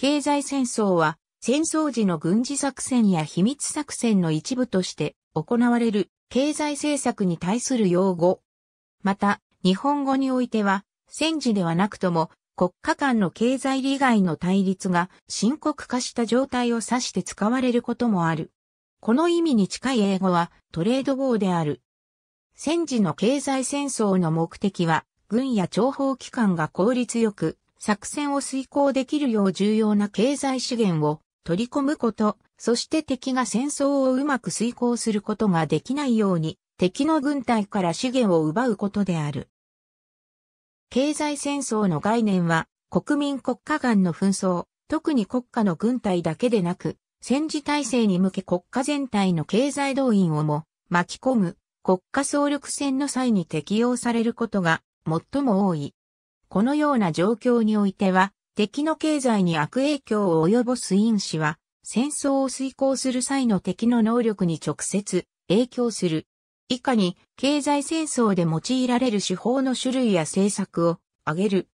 経済戦争は戦争時の軍事作戦や秘密作戦の一部として行われる経済政策に対する用語。また、日本語においては、戦時ではなくとも国家間の経済利害の対立が深刻化した状態を指して使われることもある。この意味に近い英語はトレードウォーである。戦時の経済戦争の目的は、軍や諜報機関が効率よく作戦を遂行できるよう重要な経済資源を取り込むこと、そして敵が戦争をうまく遂行することができないように、敵の軍隊から資源を奪うことである。経済戦争の概念は、国民国家間の紛争、特に国家の軍隊だけでなく、戦時体制に向け国家全体の経済動員をも巻き込む国家総力戦の際に適用されることが最も多い。このような状況においては、敵の経済に悪影響を及ぼす因子は、戦争を遂行する際の敵の能力に直接影響する。以下に経済戦争で用いられる手法の種類や政策を挙げる。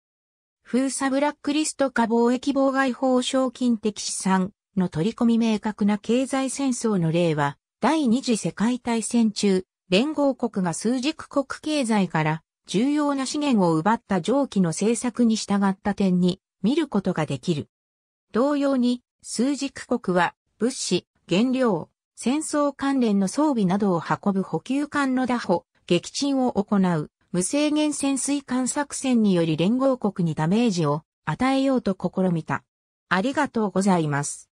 封鎖ブラックリスト化貿易妨害法賞金的資産の取り込み明確な経済戦争の例は、第二次世界大戦中、連合国が数軸国経済から重要な資源を奪った上記の政策に従った点に見ることができる。同様に、数軸国は物資、原料、戦争関連の装備などを運ぶ補給艦の打破、撃沈を行う無制限潜水艦作戦により連合国にダメージを与えようと試みた。ありがとうございます。